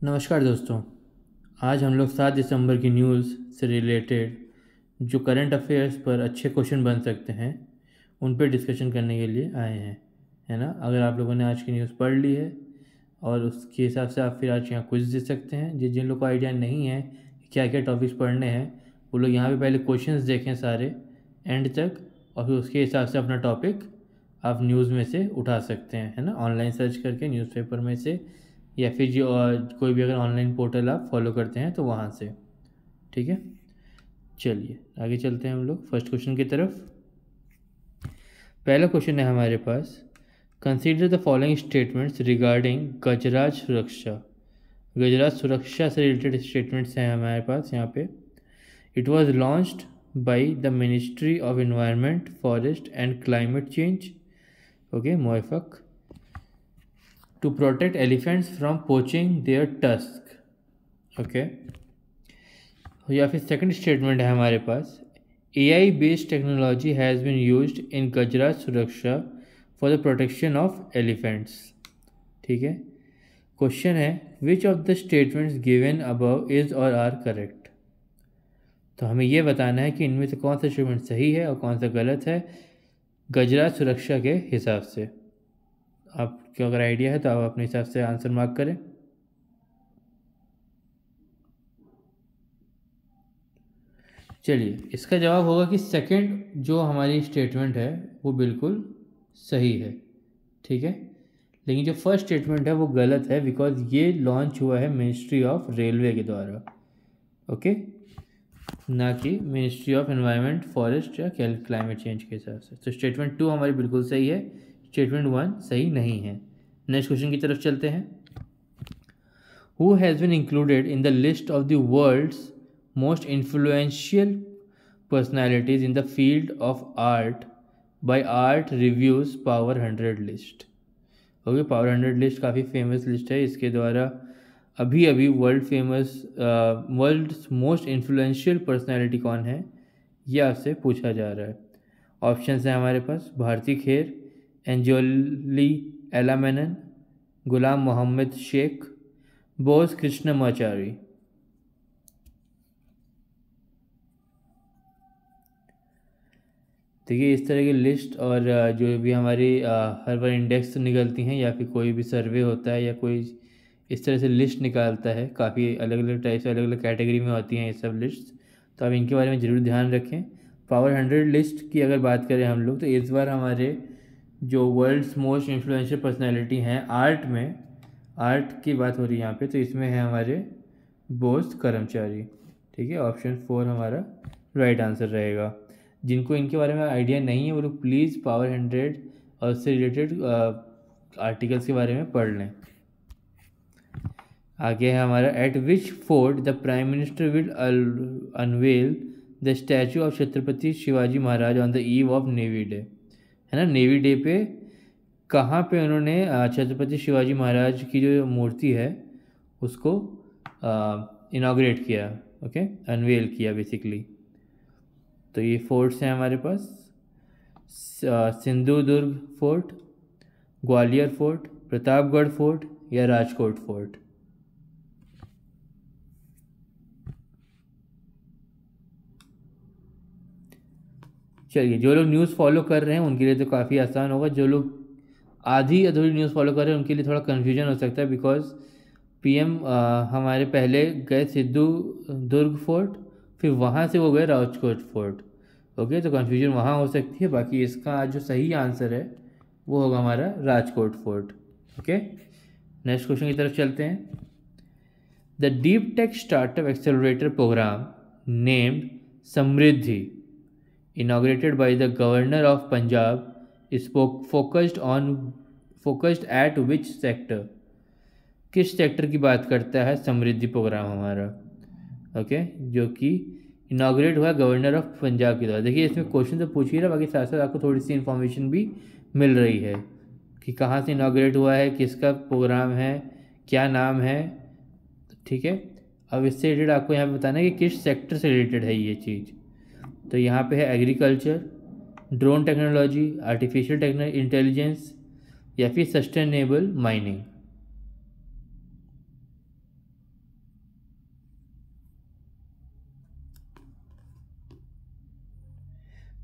नमस्कार दोस्तों, आज हम लोग सात दिसंबर की न्यूज़ से रिलेटेड जो करंट अफेयर्स पर अच्छे क्वेश्चन बन सकते हैं, उन पर डिस्कशन करने के लिए आए हैं, है ना? अगर आप लोगों ने आज की न्यूज़ पढ़ ली है, और उसके हिसाब से आप फिर आज यहाँ कुछ दे सकते हैं जिन जिन लोग को आइडिया नहीं है क्या क्या टॉपिक्स पढ़ने हैं, वो लोग यहाँ पे पहले क्वेश्चंस देखें सारे एंड तक, और फिर उसके हिसाब से अपना टॉपिक आप न्यूज़ में से उठा सकते हैं, है ना? ऑनलाइन सर्च करके न्यूज़पेपर में से या फिर जो कोई भी अगर ऑनलाइन पोर्टल आप फॉलो करते हैं तो वहाँ से। ठीक है? चलिए, आगे चलते हैं हम लोग। फ़र्स्ट क्वेश्चन की तरफ़। पहला क्वेश्चन है हमारे पास। Consider the following statements regarding Gajraj Suraksha. Gajraj Suraksha से रिलेटेड स्टेटमेंट्स हैं हमारे पास यहाँ पे। It was launched by the ministry of environment forest and climate change okay मोएफक। To protect elephants from poaching their tusk. Okay या फिर second statement है हमारे पास। A I based technology has been used in Gajraj Suraksha for the protection of elephants ठीक है? Question है which of the statements given above is or are correct तो हमें यह बताना है कि इनमें से कौन सा स्टेटमेंट सही है और कौन सा गलत है गजरा सुरक्षा के हिसाब से। आपको अगर आइडिया है तो आप अपने हिसाब से आंसर मार्क करें। चलिए, इसका जवाब होगा कि सेकंड जो हमारी स्टेटमेंट है, वो बिल्कुल सही है, ठीक है? लेकिन जो फ़र्स्ट स्टेटमेंट है, वो गलत है बिकॉज़ ये लॉन्च हुआ है मिनिस्ट्री ऑफ़ रेलवे के द्वारा ओके ना कि मिनिस्ट्री ऑफ़ एनवायरनमेंट फॉरेस्ट या क्लाइमेट चेंज के हिसाब से। तो स्टेटमेंट टू हमारी बिल्कुल सही है। स्टेटमेंट वन सही नहीं है। नेक्स्ट क्वेश्चन की तरफ़ चलते हैं। Who has been included in the list of the world's most influential personalities in the field of art by Art Review's power hundred list okay power hundred list काफ़ी famous list है। इसके द्वारा अभी अभी world famous world most influential personality कौन है? ये आपसे पूछा जा रहा है। ऑप्शन हैं हमारे पास। भारती खेर एंजोली एलामेनन, गुलाम मोहम्मद शेख, बोस कृष्णमाचारी देखिए, इस तरह की लिस्ट और जो भी हमारी हर बार इंडेक्स निकलती हैं या फिर कोई भी सर्वे होता है या कोई इस तरह से लिस्ट निकालता है, काफ़ी अलग अलग टाइप से अलग अलग कैटेगरी में होती हैं ये सब लिस्ट तो आप इनके बारे में ज़रूर ध्यान रखें। पावर हंड्रेड लिस्ट की अगर बात करें हम लोग तो इस बार हमारे जो वर्ल्ड्स मोस्ट इन्फ्लुएंशियल पर्सनैलिटी हैं आर्ट में आर्ट की बात हो रही है यहाँ पे तो इसमें है हमारे बोस कर्मचारी। ठीक है ऑप्शन फोर हमारा राइट आंसर रहेगा। जिनको इनके बारे में आइडिया नहीं है, वो लोग प्लीज़ पावर हंड्रेड और उससे रिलेटेड आर्टिकल्स के बारे में पढ़ लें। आगे है हमारा at which fort the prime minister will unveil the statue of Chhatrapati Shivaji Maharaj on the eve of Navy Day है ना नेवी डे पे, कहाँ पे उन्होंने छत्रपति शिवाजी महाराज की जो मूर्ति है, उसको इनाग्रेट किया ओके अनवेल किया बेसिकली तो ये फोर्ट्स हैं हमारे पास. Sindhudurg fort Gwalior fort Pratapgarh fort या राजकोट फोर्ट चलिए, जो लोग न्यूज़ फॉलो कर रहे हैं, उनके लिए तो काफ़ी आसान होगा। जो लोग आधी अधूरी न्यूज़ फॉलो कर रहे हैं, उनके लिए थोड़ा कन्फ्यूज़न हो सकता है बिकॉज़ पीएम हमारे पहले गए सिद्धू दुर्ग फोर्ट, फिर वहाँ से वो गए राजकोट फोर्ट। ओके तो कन्फ्यूज़न वहाँ हो सकती है। बाकी इसका आज जो सही आंसर है, वो होगा हमारा Rajkot fort. Okay next question की तरफ़ चलते हैं। The deep tech startup accelerator programme named Samriddhi. Inaugurated by the governor of Punjab, is focused on, focused at which sector? किस सेक्टर की बात करता है समृद्धि प्रोग्राम हमारा? ओके जो कि इनाग्रेट हुआ गवर्नर ऑफ़ पंजाब के द्वारा देखिए, इसमें क्वेश्चन तो पूछ ही रहा बाकी साथ साथ आपको थोड़ी सी इन्फॉर्मेशन भी मिल रही है कि कहाँ से इनाग्रेट हुआ है, किसका प्रोग्राम है, क्या नाम है, ठीक है? अब इससे रिलेटेड आपको यहाँ बताना है कि किस सेक्टर से रिलेटेड है ये चीज़। तो यहाँ पे है agriculture drone technology artificial intelligence या फिर सस्टेनेबल माइनिंग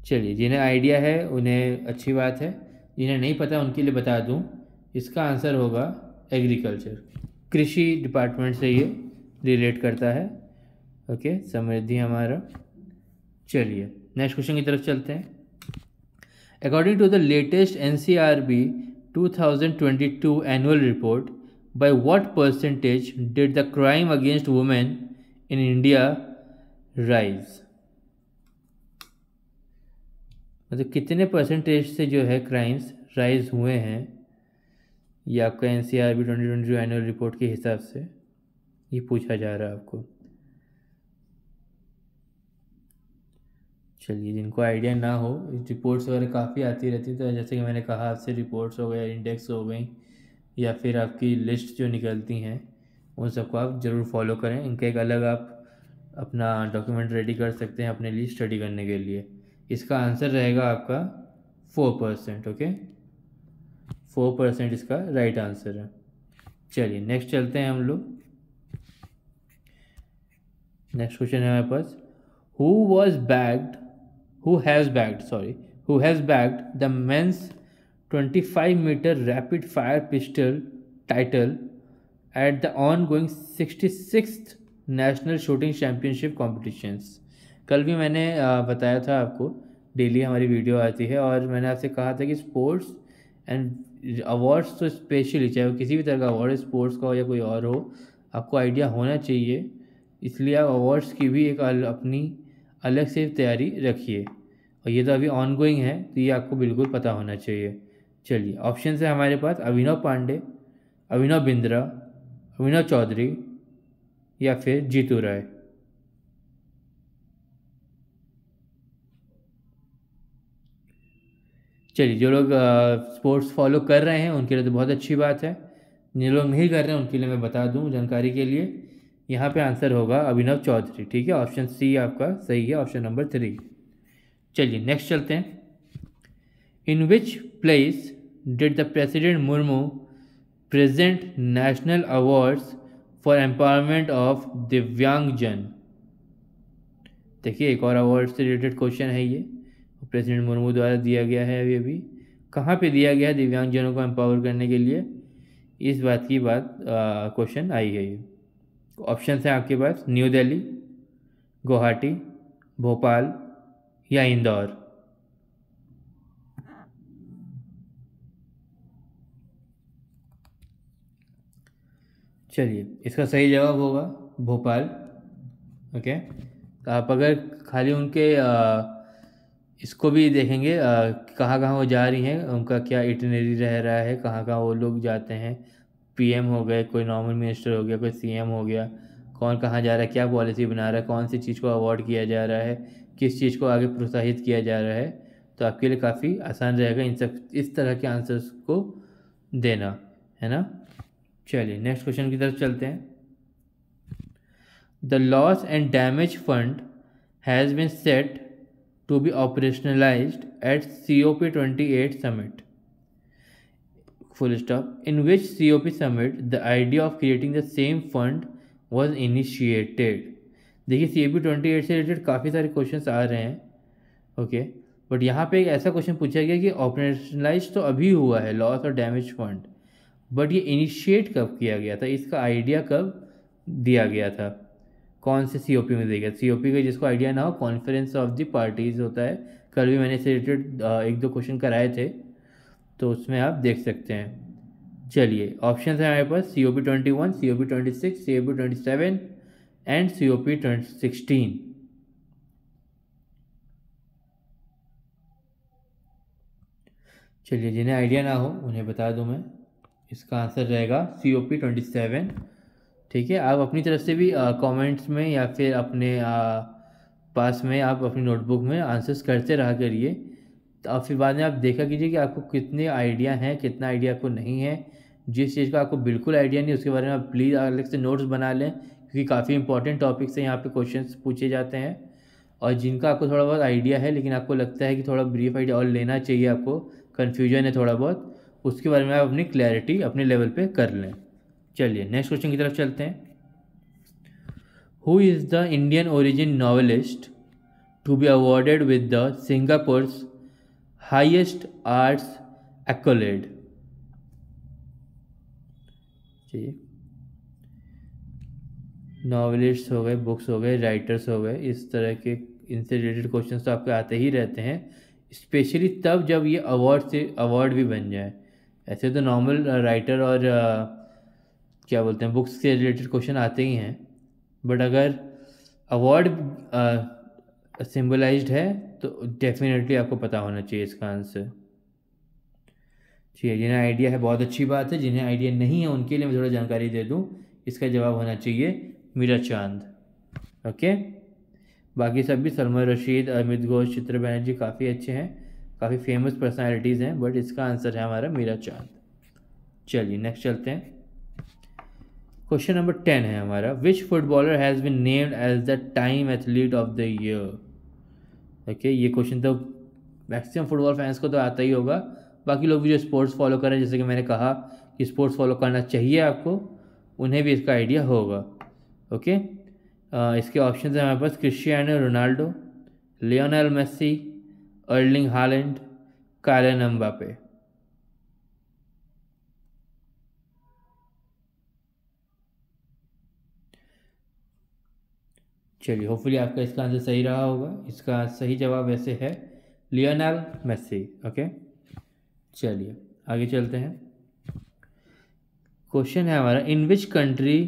चलिए, जिन्हें आइडिया है, उन्हें अच्छी बात है। जिन्हें नहीं पता, उनके लिए बता दूँ। इसका आंसर होगा एग्रीकल्चर कृषि डिपार्टमेंट से ये रिलेट करता है। ओके समृद्धि हमारा। चलिए नेक्स्ट क्वेश्चन की तरफ़ चलते हैं। According to the latest N C R B two thousand twenty two annual report by what percentage did the crime against women in India rise मतलब कितने परसेंटेज से जो है क्राइम्स राइज हुए हैं? ये आपका N C R B twenty twenty annual report के हिसाब से ये पूछा जा रहा है आपको। चलिए, जिनको आइडिया ना हो, रिपोर्ट्स वगैरह काफ़ी आती रहती तो जैसे कि मैंने कहा, आपसे रिपोर्ट्स हो गए, इंडेक्स हो गई, या फिर आपकी लिस्ट जो निकलती हैं, उन सबको आप ज़रूर फॉलो करें। इनका एक अलग आप अपना डॉक्यूमेंट रेडी कर सकते हैं, अपने लिए स्टडी करने के लिए। इसका आंसर रहेगा आपका four percent okay? Four percent इसका राइट आंसर है। चलिए नेक्स्ट चलते हैं हम लोग। नेक्स्ट क्वेश्चन है हमारे पास। Who was bagged who has bagged sorry who has bagged the men's 25 metre rapid fire pistol title at the ongoing sixty six national shooting championship competitions कल भी मैंने बताया था आपको, डेली हमारी वीडियो आती है और मैंने आपसे कहा था कि स्पोर्ट्स एंड अवार्ड्स तो स्पेशली चाहे वो किसी भी तरह का अवार्ड स्पोर्ट्स का हो या कोई और हो, आपको आइडिया होना चाहिए। इसलिए आप अवार्ड्स की भी एक अपनी अलग से तैयारी रखिए। और ये तो अभी ऑन गोइंग है तो ये आपको बिल्कुल पता होना चाहिए। चलिए ऑप्शन है हमारे पास, अभिनव पांडे, अभिनव बिंद्रा, अभिनव चौधरी, या फिर जीतू राय। चलिए, जो लोग स्पोर्ट्स फॉलो कर रहे हैं, उनके लिए तो बहुत अच्छी बात है। जिन लोग नहीं कर रहे हैं, उनके लिए मैं बता दूँ, जानकारी के लिए। यहाँ पे आंसर होगा अभिनव चौधरी, ठीक है? ऑप्शन सी आपका सही है, ऑप्शन नंबर थ्री। चलिए नेक्स्ट चलते हैं। In which place did the president Murmu present national awards for empowerment of Divyangjan देखिए, एक और अवार्ड से रिलेटेड क्वेश्चन है ये। प्रेसिडेंट मुर्मू द्वारा दिया गया है अभी अभी। कहाँ पे दिया गया है दिव्यांगजनों को एम्पावर करने के लिए? इस बात की बात क्वेश्चन आई है ये। ऑप्शन हैं आपके पास न्यू दिल्ली गुवाहाटी भोपाल या इंदौर चलिए इसका सही जवाब होगा भोपाल ओके आप अगर खाली उनके आ, इसको भी देखेंगे कहाँ कहाँ वो जा रही हैं उनका क्या इटनरी रह रहा है कहाँ कहाँ वो लोग जाते हैं पीएम हो गए, कोई नॉर्मल मिनिस्टर हो गया, कोई सीएम हो गया, कौन कहाँ जा रहा है, क्या पॉलिसी बना रहा है, कौन सी चीज़ को अवॉर्ड किया जा रहा है, किस चीज़ को आगे प्रोत्साहित किया जा रहा है तो आपके लिए काफ़ी आसान रहेगा इन सब, इस तरह के आंसर्स को देना, है ना चलिए, नेक्स्ट क्वेश्चन की तरफ़ चलते हैं the loss and damage fund has been set to be operationalized at COP28 summit. Full stop. In which COP summit, the idea of creating the same fund was initiated. देखिए C O P twenty eight से related काफ़ी सारे questions आ रहे हैं okay but यहाँ पे एक ऐसा क्वेश्चन पूछा गया कि ऑपरेशनलाइज तो अभी हुआ है लॉस और डैमेज फंड बट ये इनिशिएट कब किया गया था? इसका आइडिया कब दिया गया था? कौन से सी ओ पी में दिया देगा सी ओ पी का जिसको आइडिया ना हो कॉन्फ्रेंस ऑफ़ द पार्टीज़ होता है। कल भी मैंने इससे रिलेटेड एक दो क्वेश्चन कराए थे। तो उसमें आप देख सकते हैं। चलिए ऑप्शन है हमारे पास C O P twenty one C O P twenty six C O P twenty seven and C O P twenty sixteen चलिए जिन्हें आइडिया ना हो उन्हें बता दूँ मैं। इसका आंसर रहेगा C O P twenty seven ठीक है आप अपनी तरफ़ से भी कमेंट्स में या फिर अपने आ, पास में आप अपनी नोटबुक में आंसर्स करते रहा करिए। तो फिर बाद में आप देखा कीजिए कि आपको कितने आइडिया हैं, कितना आइडिया आपको नहीं है। जिस चीज़ का आपको बिल्कुल आइडिया नहीं, उसके बारे में आप प्लीज़ अलग से नोट्स बना लें, क्योंकि काफ़ी इंपॉर्टेंट टॉपिक्स हैं, यहाँ पे क्वेश्चंस पूछे जाते हैं। और जिनका आपको थोड़ा बहुत आइडिया है, लेकिन आपको लगता है कि थोड़ा ब्रीफ आइडिया और लेना चाहिए आपको कन्फ्यूज़न है थोड़ा बहुत, उसके बारे में आप अपनी क्लैरिटी अपने लेवल पर कर लें। चलिए नेक्स्ट क्वेश्चन की तरफ़ चलते हैं। Who is the Indian origin novelist to be awarded with the Singapore's highest arts accolade. ठीक नॉवलिस्ट हो गए, बुक्स हो गए, राइटर्स हो गए, इस तरह के, इनसे रिलेटेड क्वेश्चन तो आपके आते ही रहते हैं, स्पेशली तब जब ये अवार्ड से, अवार्ड भी बन जाए ऐसे तो नॉर्मल राइटर और क्या बोलते हैं, बुक्स से रिलेटेड क्वेश्चन आते ही हैं, बट अगर अवार्ड सिम्बलाइज्ड है तो डेफिनेटली आपको पता होना चाहिए इसका आंसर ठीक है, जिन्हें आइडिया है, बहुत अच्छी बात है, जिन्हें आइडिया नहीं है, उनके लिए मैं थोड़ा जानकारी दे दूँ, इसका जवाब होना चाहिए मीरा चाँद। ओके बाकी सब भी सलमान रशीद, अमित घोष, चित्र बनर्जी काफ़ी अच्छे हैं, काफ़ी फ़ेमस पर्सनालिटीज़ हैं बट इसका आंसर है हमारा मीरा चाँद। चलिए नेक्स्ट चलते हैं। क्वेश्चन नंबर टेन है हमारा। Which footballer has been named as the time athlete of the year okay ये क्वेश्चन तो मैक्सिमम फुटबॉल फैंस को तो आता ही होगा। बाकी लोग भी जो स्पोर्ट्स फॉलो करें जैसे कि मैंने कहा कि स्पोर्ट्स फॉलो करना चाहिए आपको, उन्हें भी इसका आइडिया होगा। ओके इसके ऑप्शन हैं हमारे पास Cristiano Ronaldo, Lionel Messi, Erling Haaland Kylian Mbappe चलिए होपफुली आपका इसका आंसर सही रहा होगा। इसका सही जवाब वैसे है, लियोनल मेस्सी ओके चलिए, आगे चलते हैं। क्वेश्चन है हमारा in which country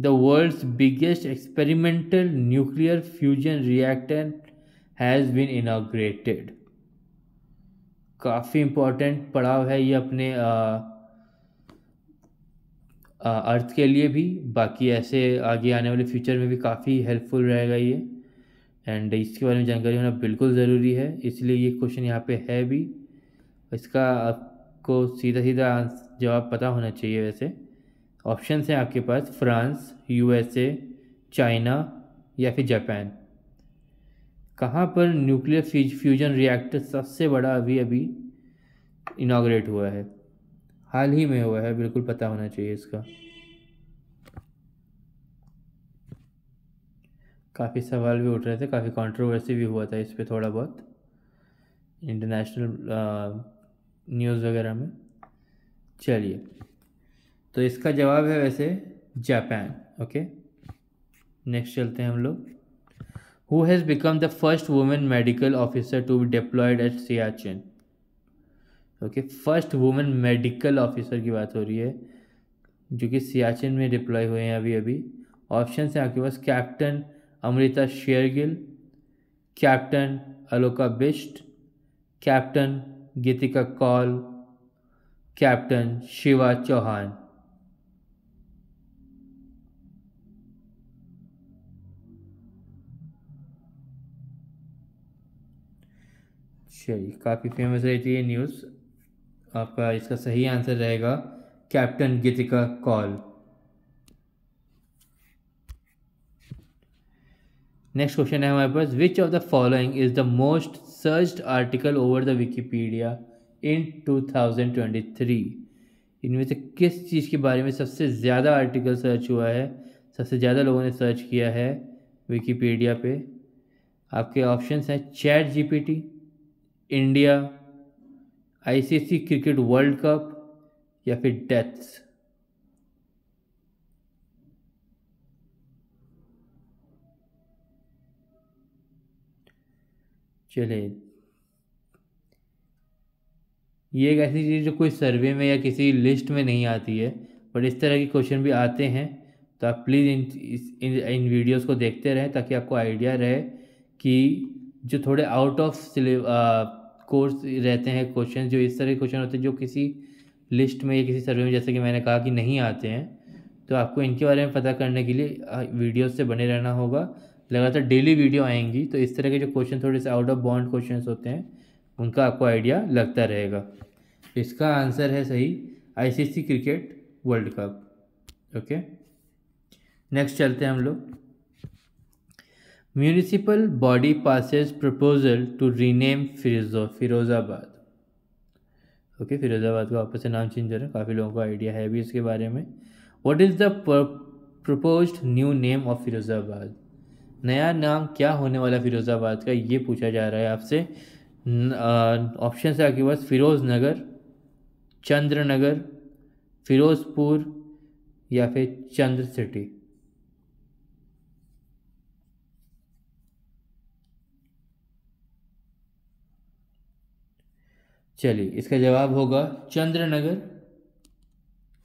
the world's biggest experimental nuclear fusion reactor has been inaugurated काफ़ी इम्पोर्टेंट पड़ाव है ये अपने अर्थ के लिए भी, बाकी ऐसे आगे आने वाले फ्यूचर में भी काफ़ी हेल्पफुल रहेगा ये। एंड इसके बारे में जानकारी होना बिल्कुल ज़रूरी है, इसलिए ये क्वेश्चन यहाँ पे है भी। इसका आपको सीधा सीधा जवाब पता होना चाहिए वैसे। ऑप्शन हैं आपके पास फ्रांस यूएसए चाइना या फिर जापान कहाँ पर न्यूक्लियर फ्यूजन रिएक्टर सबसे बड़ा अभी अभी इनाग्रेट हुआ है? हाल ही में हुआ है, बिल्कुल पता होना चाहिए इसका। काफ़ी सवाल भी उठ रहे थे, काफ़ी कंट्रोवर्सी भी हुआ था इस पर थोड़ा बहुत इंटरनेशनल न्यूज़ वगैरह में। चलिए तो इसका जवाब है वैसे जापान, ओके? नेक्स्ट चलते हैं हम लोग। Who has become the first women medical officer to be deployed at Siachen okay first women medical officer की बात हो रही है, जो कि सियाचिन में डिप्लॉय हुए हैं अभी अभी। ऑप्शन हैं आपके पास captain Amrita Shergil captain Aloka Bisht captain Geetika Kaul captain Shiva Chauhan चलिए, काफ़ी फ़ेमस रहती है न्यूज़ आपका इसका सही आंसर रहेगा captain Geetika Kaul. Next question है हमारे पास which of the following is the most searched article over the Wikipedia in 2023 इनमें से किस चीज़ के बारे में सबसे ज़्यादा आर्टिकल सर्च हुआ है, सबसे ज़्यादा लोगों ने सर्च किया है विकीपीडिया पे? आपके ऑप्शंस हैं ChatGPT India ICC cricket world cup या फिर डेथ्स चले। ये एक ऐसी चीज़ जो कोई सर्वे में या किसी लिस्ट में नहीं आती है बट इस तरह के क्वेश्चन भी आते हैं तो आप please in in in videos को देखते रहें, ताकि आपको आइडिया रहे कि जो थोड़े आउट ऑफ़ कोर्स रहते हैं क्वेश्चन जो इस तरह के क्वेश्चन होते हैं, जो किसी लिस्ट में या किसी सर्वे में, जैसे कि मैंने कहा कि नहीं आते हैं तो आपको इनके बारे में पता करने के लिए वीडियो से बने रहना होगा। लगातार डेली वीडियो आएँगी तो इस तरह के जो क्वेश्चन थोड़े से आउट ऑफ़ बॉन्ड क्वेश्चन होते हैं, उनका आपको आइडिया लगता रहेगा। इसका आंसर है सही ICC cricket world cup okay next चलते हैं हम लोग। Municipal body passes proposal to rename फिरोजो Firozabad okay Firozabad का वापस से नाम चेंज हो रहा है, काफ़ी लोगों को आइडिया है अभी इसके बारे में। What is the propose new name of Firozabad नया नाम क्या होने वाला फिरोज़ाबाद का, ये पूछा जा रहा है आपसे। ऑप्शन है आपके पास फिरोज़ नगर चंद्र नगर फिरोज़पुर या फिर चंद्र सिटी चलिए, इसका जवाब होगा चंद्रनगर।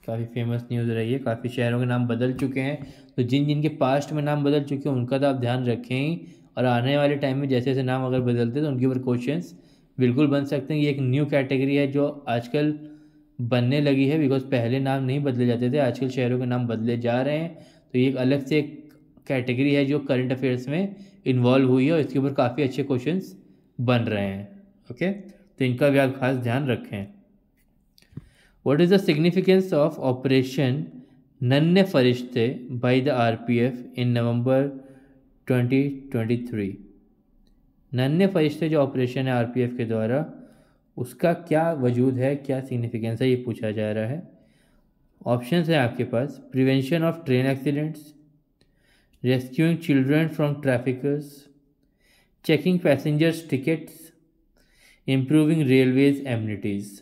काफ़ी फ़ेमस न्यूज़ रही है, काफ़ी शहरों के नाम बदल चुके हैं। तो जिन जिनके पास्ट में नाम बदल चुके हैं, उनका तो आप ध्यान रखें। और आने वाले टाइम में जैसे जैसे नाम अगर बदलते हैं तो उनके ऊपर क्वेश्चन बिल्कुल बन सकते हैं। ये एक न्यू कैटेगरी है जो आजकल बनने लगी है बिकॉज़ पहले नाम नहीं बदले जाते थे, आजकल शहरों के नाम बदले जा रहे हैं। तो ये एक अलग से एक कैटेगरी है जो करंट अफेयर्स में इन्वॉल्व हुई है और इसके ऊपर काफ़ी अच्छे क्वेश्चन बन रहे हैं ओके तो इनका भी आप खास ध्यान रखें। What is the significance of operation Nanhe Farishte by the R P F in November 2023 Nanhe Farishte जो ऑपरेशन है आर पी एफ़ के द्वारा, उसका क्या वजूद है, क्या सिग्निफिकेंस है, ये पूछा जा रहा है। ऑप्शन हैं आपके पास prevention of train accidents rescuing children from traffickers checking passengers tickets improving railways amenities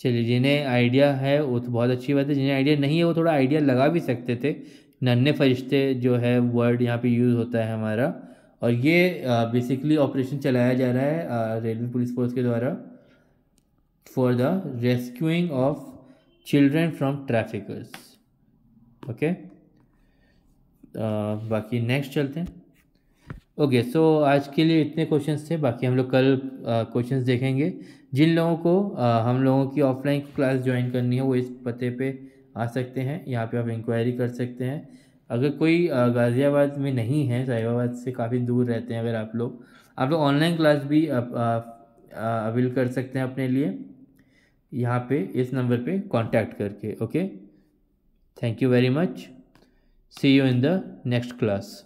चलिए, जिन्हें आइडिया है, वो तो बहुत अच्छी बात है। जिन्हें आइडिया नहीं है, वो थोड़ा आइडिया लगा भी सकते थे। नन्हे फरिश्ते जो है वर्ड यहाँ पे यूज़ होता है हमारा। और ये बेसिकली ऑपरेशन चलाया जा रहा है रेलवे पुलिस फोर्स के द्वारा for the rescuing of children from traffickers okay बाकी नेक्स्ट चलते हैं। ओके सो आज के लिए इतने क्वेश्चंस थे बाकी हम लोग कल क्वेश्चंस देखेंगे। जिन लोगों को आ, हम लोगों की ऑफलाइन क्लास ज्वाइन करनी है वो इस पते पे आ सकते हैं यहाँ पे आप इंक्वायरी कर सकते हैं। अगर कोई गाज़ियाबाद में नहीं है साहिबाबाद से काफ़ी दूर रहते हैं अगर आप लोग आप लोग ऑनलाइन क्लास भी अवेल कर सकते हैं अपने लिए। यहाँ पे इस नंबर पे कांटेक्ट करके okay thank you very much see you in the next class